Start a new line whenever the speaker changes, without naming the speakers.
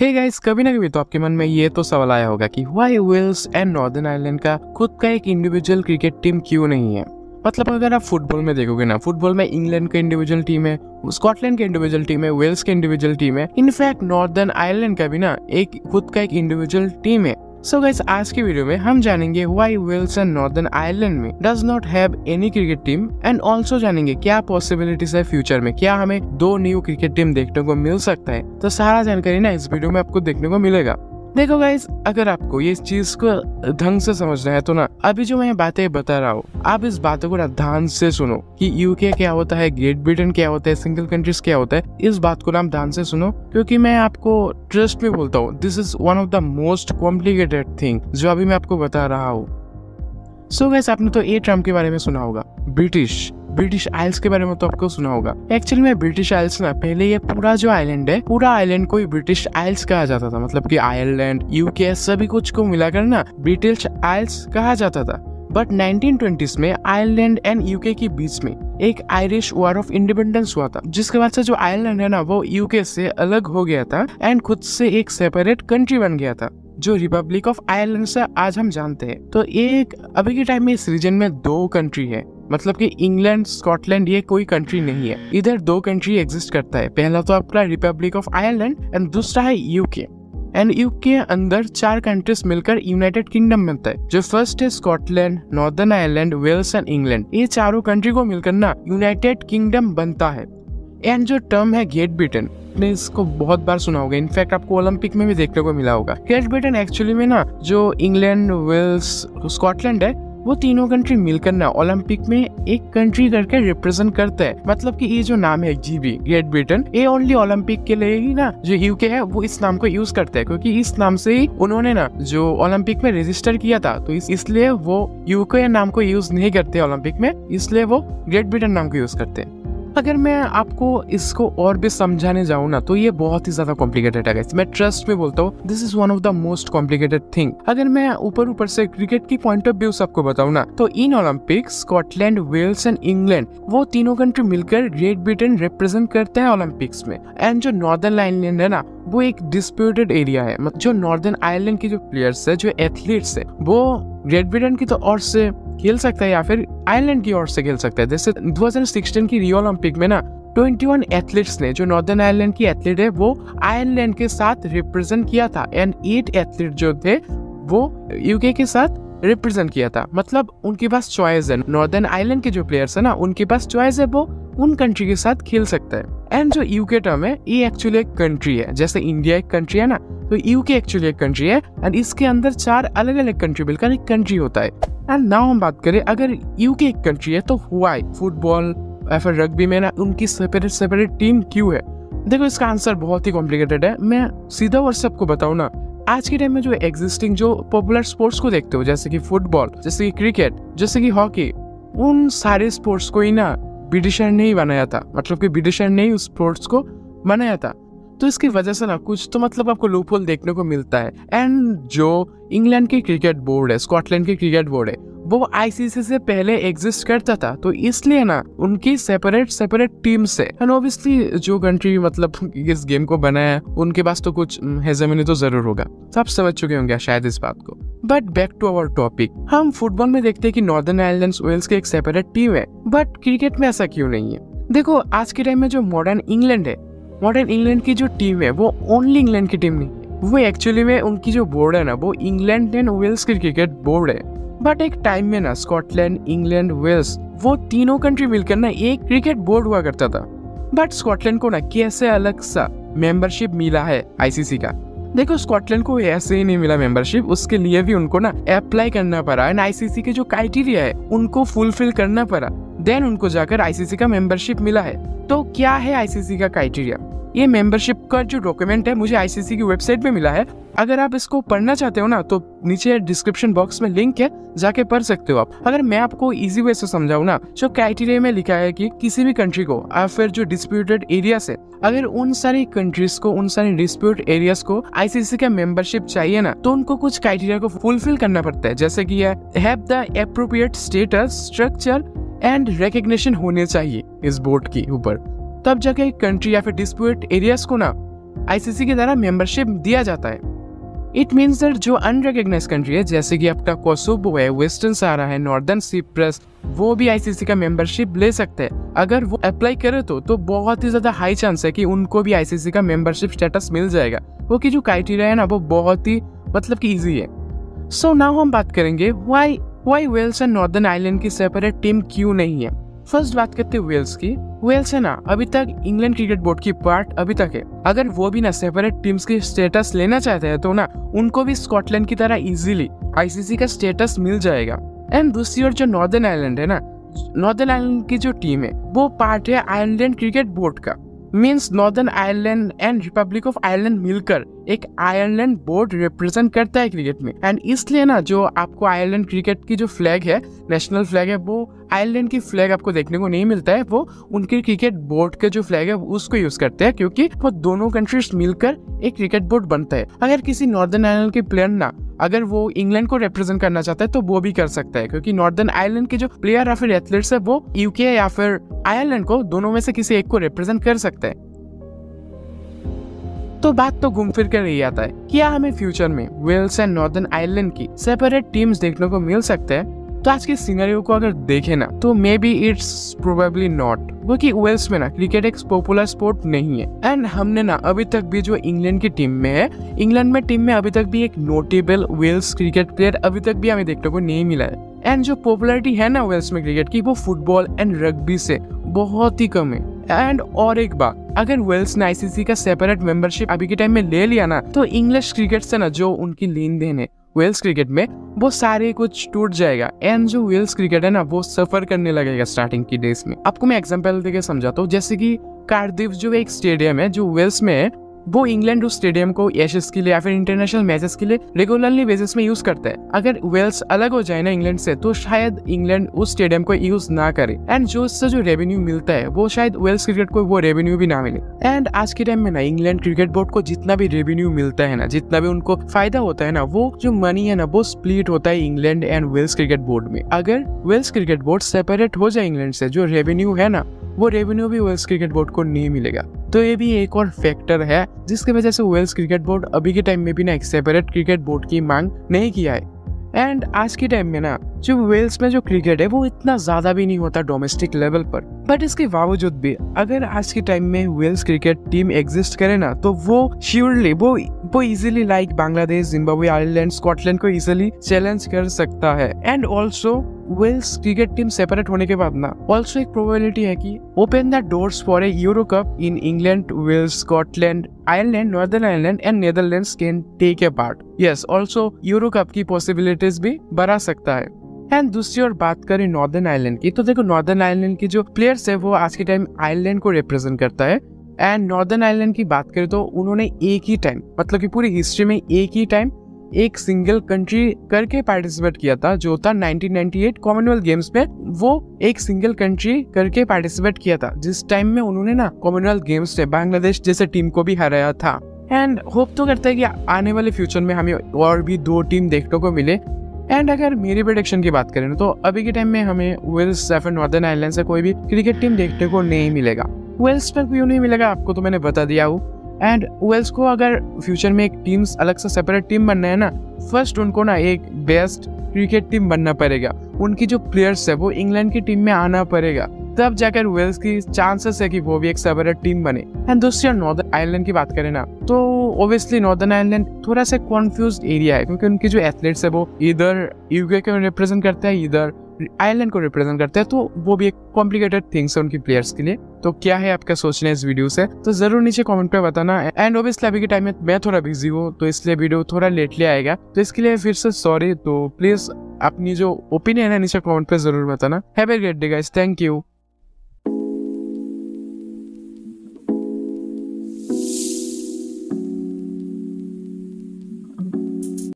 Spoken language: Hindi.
हे गाइस कभी ना कभी तो आपके मन में ये तो सवाल आया होगा कि why Wales and Northern Ireland का खुद का एक इंडिविजुअल क्रिकेट टीम क्यों नहीं है? मतलब अगर आप फुटबॉल में देखोगे ना फुटबॉल में इंग्लैंड का इंडिविजुअल टीम है स्कॉटलैंड का इंडिविजुअल टीम है वेल्स का इंडिविजुअल टीम है इनफैक्ट नॉर्दर्न आयरलैंड का भी ना एक खुद का एक इंडिविजुअल टीम है। सो गाइस आज के वीडियो में हम जानेंगे व्हाई एंड नॉर्दर्न आयरलैंड में does not have any cricket team and also जानेंगे क्या पॉसिबिलिटीज है फ्यूचर में, क्या हमें दो न्यू क्रिकेट टीम देखने को मिल सकता है। तो सारा जानकारी ना इस वीडियो में आपको देखने को मिलेगा। देखो गाइस अगर आपको ये चीज़ को ढंग से समझना है तो ना, अभी जो मैं बातें बता रहा हूँ, आप इस बातों को ना ध्यान से सुनो कि यूके क्या होता है ग्रेट ब्रिटेन क्या होता है सिंगल कंट्रीज़ क्या होता है, इस बात को ना आप ध्यान से सुनो, क्योंकि मैं आपको ट्रस्ट में बोलता हूँ this is one of the most complicated thing जो अभी मैं आपको बता रहा हूँ। सो so गैस आपने तो ए ट्रंप के बारे में सुना होगा ब्रिटिश ब्रिटिश आइल्स के बारे में तो आपको सुना होगा। एक्चुअली में ब्रिटिश आइल्स ना, पहले ये पूरा जो आइलैंड है, पूरा आइलैंड को ब्रिटिश आइल्स कहा जाता था। मतलब कि आयरलैंड यूके सभी कुछ को मिलाकर ना, ब्रिटिश आइल्स कहा जाता था। बट 1920s में आयरलैंड एंड यूके के बीच में एक आयरिश वॉर ऑफ़ इंडिपेंडेंस हुआ था, जिसके बाद से जो आयरलैंड है ना, वो यूके से अलग हो गया था एंड खुद से एक सेपरेट कंट्री बन गया था, जो रिपब्लिक ऑफ़ आयरलैंड से आज हम जानते हैं। तो एक, अभी के टाइम में इस रीजन में दो कंट्री है। मतलब कि इंग्लैंड स्कॉटलैंड ये कोई कंट्री नहीं है। इधर दो कंट्री एग्जिस्ट करता है। पहला तो आपका रिपब्लिक ऑफ़ आयरलैंड एंड दूसरा है यूके एंड यूके अंदर चार कंट्रीज़ मिलकर यूनाइटेड किंगडम बनता है। जो फ़र्स्ट है Scotland Northern Ireland Wales and England ये चारों कंट्री को मिलकर ना यूनाइटेड किंगडम बनता है। एंड जो टर्म है ग्रेट ब्रिटेन आपने इसको बहुत बार सुना होगा। इनफैक्ट आपको ओलंपिक में भी देखने को मिला होगा। ग्रेट ब्रिटेन एक्चुअली में ना जो इंग्लैंड वेल्स स्कॉटलैंड है वो तीनों कंट्री मिलकर ना ओलंपिक में एक कंट्री करके रिप्रेजेंट करते हैं। मतलब कि ये जो नाम है जीबी ग्रेट ब्रिटेन ये ओनली ओलंपिक के लिए ही ना जो यूके है वो इस नाम को यूज़ करते हैं। क्योंकि इस नाम से ही उन्होंने ना जो ओलंपिक में रजिस्टर किया था तो इस, इसलिए वो यूके नाम को यूज़ नहीं करते ओलंपिक में इसलिए वो ग्रेट ब्रिटेन नाम को यूज़ करते हैं। अगर मैं आपको इसको और भी समझाने जाऊँ ना तो ये बहुत ही ज़्यादा कॉम्प्लिकेटेड है मैं ट्रस्ट में बोलता हूँ this is one of the most complicated thing अगर मैं ऊपर ऊपर से क्रिकेट की पॉइंट ऑफ़ व्यू आपको बताऊँ ना तो इन Olympic Scotland Wales and England वो तीनों कंट्री मिलकर ग्रेट ब्रिटेन रिप्रेजेंट करते हैं ओलंपिक्स में. एंड जो नॉर्दर्न आयरलैंड है ना, वो एक डिस्प्यूटेड एरिया है. जो नॉर्दर्न आयरलैंड के जो प्लेयर्स है, जो एथलीट्स है, वो ग्रेट ब्रिटेन की तो और से खेल सकता है या फिर आयरलैंड की ओर से खेल सकता है। जैसे 2016 की रियो ओलंपिक में ना 21 एथलीट्स ने, जो नॉर्दर्न आयरलैंड की एथलीट है, वो आयरलैंड के साथ रिप्रेजेंट किया था। एंड एट एथलीट जो थे, वो यूके के साथ रिप्रेजेंट किया था। मतलब उनके पास चॉइस है। नॉर्दर्न आयरलैंड के जो प्लेयर्स है ना, उनके पास चॉइस है वो उन कंट्री के साथ खेल सकता है। एंड जो यूके टर्म है, ये एक्चुअली एक कंट्री है। जैसे इंडिया एक कंट्री है ना तो यूके एक्चुअली एक कंट्री है। एंड इसके अंदर चार अलग अलग कंट्री मिलकर एक कंट्री होता है। एंड नाउ हम बात करें, अगर यूके एक कंट्री है तो हुआ फुटबॉल या फिर रग्बी में ना, उनकी सेपरेट सेपरेट टीम क्यों है? देखो, इसका आंसर बहुत ही कॉम्प्लिकेटेड है। मैं सीधा और सबको बताऊँ ना, आज के टाइम में जो एग्जिस्टिंग जो पॉपुलर स्पोर्ट्स को देखते हो, जैसे कि फुटबॉल जैसे कि क्रिकेट जैसे कि हॉकी उन सारे स्पोर्ट्स को ही ना ब्रिटिशर ने ही बनाया था। मतलब कि ब्रिटिशर ने ही उस स्पोर्ट्स को बनाया था। तो इसकी वजह से ना, कुछ तो मतलब आपको लूपहोल देखने को मिलता है। एंड जो इंग्लैंड के क्रिकेट बोर्ड है स्कॉटलैंड के क्रिकेट बोर्ड है वो आईसीसी से पहले एग्जिस्ट करता था तो इसलिए ना, उनकी सेपरेट सेपरेट टीम से। एंड ऑब्वियसली जो कंट्री मतलब इस गेम को बनाया उनके पास तो कुछ हेजमिनी तो ज़रूर होगा। सब समझ चुके होंगे शायद इस बात को। But back to our topic हम फुटबॉल में देखते हैं कि नॉर्दर्न आयरलैंड वेल्स की एक सेपरेट टीम है। बट क्रिकेट में ऐसा क्यों नहीं है? देखो, आज के टाइम में जो मॉडर्न इंग्लैंड है मॉडर्न इंग्लैंड की जो टीम है, वो ओनली इंग्लैंड की टीम नहीं वो एक्चुअली में उनकी जो बोर्ड है ना, वो इंग्लैंड एंड वेल्स की क्रिकेट बोर्ड है। बट एक टाइम में ना स्कॉटलैंड इंग्लैंड वेल्स वो तीनों कंट्री मिलकर ना एक क्रिकेट बोर्ड हुआ करता था। बट स्कॉटलैंड को ना कैसे अलग सा मेंबरशिप मिला है आईसीसी का? देखो स्कॉटलैंड को ऐसे ही नहीं मिला मेंबरशिप उसके लिए भी उनको ना अप्लाई करना पड़ा एंड आईसीसी के जो क्राइटेरिया है, उनको फुलफिल करना पड़ा। देन उनको जाकर आईसीसी का मेंबरशिप मिला है। तो क्या है आईसीसी का क्राइटेरिया ये मेंबरशिप का जो डॉक्यूमेंट है, मुझे आईसीसी की वेबसाइट पे मिला है। अगर आप इसको पढ़ना चाहते हो ना तो नीचे डिस्क्रिप्शन बॉक्स में लिंक है, जाके पढ़ सकते हो आप। अगर मैं आपको इजी वे से समझाऊ ना, जो क्राइटेरिया में लिखा है कि किसी भी कंट्री को या फिर जो डिस्प्यूटेड एरिया है, अगर उन सारी कंट्रीज़ को, उन सारी डिस्प्यूट एरियाज़ को आईसीसी का मेंबरशिप चाहिए ना तो उनको कुछ क्राइटेरिया को फुलफिल करना पड़ता है। जैसे कि have the appropriate status structure and recognition होने चाहिए इस बोर्ड के ऊपर। तब जाके कंट्री या फिर डिस्प्यूट एरियाज़ को ना आईसीसी के द्वारा मेंबरशिप दिया जाता है। इट मीन्स दैट जो अनरिकग्नाइज कंट्री है जैसे कि आपका कोसोबो है वेस्टर्न सहारा है नॉर्दर्न सिप्रस वो भी आईसीसी का मेंबरशिप ले सकते हैं। अगर वो अप्लाई करे तो तो बहुत ही ज़्यादा हाई चांस है कि उनको भी आईसीसी का मेंबरशिप स्टेटस मिल जाएगा। वो की जो क्राइटेरिया है ना वो बहुत ही मतलब कि इजी है। सो so, नाउ हम बात करेंगे why why Wales and Northern island की सेपरेट टीम क्यों नहीं है? फ़र्स्ट बात करते हैं वेल्स की। वेल्स है ना, अभी तक इंग्लैंड क्रिकेट बोर्ड की पार्ट अभी तक है। अगर वो भी ना सेपरेट टीम्स की स्टेटस लेना चाहते हैं तो ना, उनको भी स्कॉटलैंड की तरह इजीली आईसीसी का स्टेटस मिल जाएगा। एंड दूसरी ओर जो नॉर्दर्न आयरलैंड है ना नॉर्दर्न आयरलैंड की जो टीम है, वो पार्ट है आयरलैंड क्रिकेट बोर्ड का। Means Northern Ireland and Republic of Ireland मिलकर एक आयरलैंड बोर्ड रिप्रेजेंट करता है क्रिकेट में। एंड इसलिए ना जो आपको आयरलैंड क्रिकेट की जो फ्लैग है नेशनल फ्लैग है, वो आयरलैंड की फ्लैग आपको देखने को नहीं मिलता है, वो उनके क्रिकेट बोर्ड के जो फ्लैग है उसको यूज़ करते हैं, क्योंकि वो दोनों कंट्रीज़ मिलकर एक क्रिकेट बोर्ड बनता है। अगर किसी नॉर्दर्न आयरलैंड के प्लेयर ना अगर वो इंग्लैंड को रिप्रेजेंट करना चाहता है तो वो भी कर सकता है, क्योंकि नॉर्दर्न आयरलैंड के जो प्लेयर या फिर एथलीट्स है, वो यूके या फिर आयरलैंड को दोनों में से किसी एक को रिप्रेजेंट कर सकते है। तो बात तो घूम फिर कर यही आता है, क्या हमें फ्यूचर में वेल्स एंड नॉर्दर्न आयरलैंड की सेपरेट टीम्स देखने को मिल सकते हैं? तो आज के सीनरियो को अगर देखे ना तो maybe it's probably not क्योंकि वेल्स में ना क्रिकेट एक पॉपुलर स्पोर्ट नहीं है। एंड हमने ना, अभी तक भी जो इंग्लैंड की टीम में है इंग्लैंड में टीम में अभी तक भी एक नोटेबल वेल्स क्रिकेट प्लेयर अभी तक भी हमें देखने को नहीं मिला है। एंड जो पॉपुलरिटी है ना वेल्स में क्रिकेट की, वो फुटबॉल एंड रग्बी से बहुत ही कम है। एंड और एक बात, अगर वेल्स ने आईसीसी का सेपरेट मेंबरशिप अभी के टाइम में ले लिया ना तो इंग्लिश क्रिकेट से ना जो उनकी लेन देन है वेल्स क्रिकेट में वो सारे कुछ टूट जाएगा। एंड जो वेल्स क्रिकेट है ना, वो सफ़र करने लगेगा स्टार्टिंग की डेज़ में। आपको मैं एग्ज़ाम्पल देकर समझाता हूँ, जैसे कि कार्डिफ जो एक स्टेडियम है, जो वेल्स में है वो इंग्लैंड उस स्टेडियम को एशेस के लिए या फिर इंटरनेशनल मैचेस के लिए रेगुलरली बेसिस में यूज़ करता है। अगर वेल्स अलग हो जाए ना इंग्लैंड से तो शायद इंग्लैंड उस स्टेडियम को यूज़ ना करे। एंड जो उससे जो रेवेन्यू मिलता है, वो शायद वेल्स क्रिकेट को वो रेवेन्यू भी ना मिले। एंड आज के टाइम में ना इंग्लैंड क्रिकेट बोर्ड को जितना भी रेवेन्यू मिलता है ना, जितना भी उनको फ़ायदा होता है ना, वो जो मनी है ना, वो स्प्लिट होता है England and Wales cricket board में। अगर वेल्स क्रिकेट बोर्ड सेपरेट हो जाए इंग्लैंड से, जो रेवेन्यू है ना वो रेवेन्यू भी वेल्स क्रिकेट बोर्ड को नहीं मिलेगा। तो ये भी एक और फैक्टर है, जिसकी वजह से वेल्स क्रिकेट बोर्ड अभी के टाइम में भी ना एक सेपरेट क्रिकेट बोर्ड की मांग नहीं किया है। एंड आज के टाइम में ना, जो वेल्स में जो क्रिकेट है, वो इतना ज़्यादा भी नहीं होता डोमेस्टिक लेवल पर। बट इसके बावजूद भी, अगर आज के टाइम में वेल्स क्रिकेट टीम एग्जिस्ट करे ना तो वो श्योरली वो वो easily like Bangladesh Zimbabwe Ireland Scotland को इजिली चैलेंज कर सकता है। And also Wales cricket team separate होने के बाद ना ऑल्सो एक प्रोबेबिलिटी है कि open the doors for a Euro Cup in England Wales Scotland Ireland Northern Ireland and Netherlands can take a part yes also Euro Cup की पॉसिबिलिटीज भी बढ़ा सकता है। एंड दूसरी ओर बात करें नॉर्दर्न आयरलैंड की तो देखो नॉर्दर्न आयरलैंड की जो प्लेयर्स है, वो आज के टाइम आयरलैंड को रिप्रेजेंट करता है। एंड नॉर्दर्न आयरलैंड की बात करें तो उन्होंने एक ही टाइम मतलब कि पूरी हिस्ट्री में एक ही टाइम एक सिंगल कंट्री करके पार्टिसिपेट किया था, जो था 1998 कॉमनवेल्थ गेम्स में, वो एक सिंगल कंट्री करके पार्टिसिपेट किया था। जिस टाइम में उन्होंने ना कॉमनवेल्थ गेम्स से बांग्लादेश जैसे टीम को भी हराया था। एंड होप तो करते हैं कि आने वाले फ्यूचर में हमें और भी दो टीम देखने को मिले। एंड अगर मेरी प्रोडिक्शन की बात करें तो अभी के टाइम में हमें वेल्स फिर नॉर्दर्न आइलैंड से कोई भी क्रिकेट टीम देखने को नहीं मिलेगा। वेल्स पर क्यों नहीं मिलेगा, आपको तो मैंने बता दिया हूँ। एंड वेल्स को अगर फ्यूचर में एक टीम्स अलग से सेपरेट टीम बनना है ना फ़र्स्ट उनको ना एक बेस्ट क्रिकेट टीम बनना पड़ेगा। उनकी जो प्लेयर्स है, वो इंग्लैंड की टीम में आना पड़ेगा। तब जाकर वेल्स की चांसेस है कि वो भी एक सेपरेट टीम बने। एंड दूसरी नॉर्दर्न आयरलैंड की बात करें ना तो ओबियसली नॉर्दर्न आयरलैंड थोड़ा सा कॉन्फ्यूज एरिया है, क्योंकि उनके जो एथलीट्स है, वो इधर यूके को रिप्रेजेंट करते हैं इधर आयरलैंड को रिप्रेजेंट करते हैं तो वो भी एक कॉम्प्लिकेटेड थिंग्स है उनकी प्लेयर्स के लिए। तो क्या है आपका सोचना इस वीडियो से? तो ज़रूर नीचे कमेंट पे बताना। एंड ओबियसली अभी के टाइम में मैं थोड़ा बिज़ी हूँ तो इसलिए वीडियो थोड़ा लेटली आएगा। तो इसके लिए फिर से सॉरी तो प्लीज़ अपनी जो ओपिनियन है नीचे कमेंट पे ज़रूर बताना। Have a great day guys thank you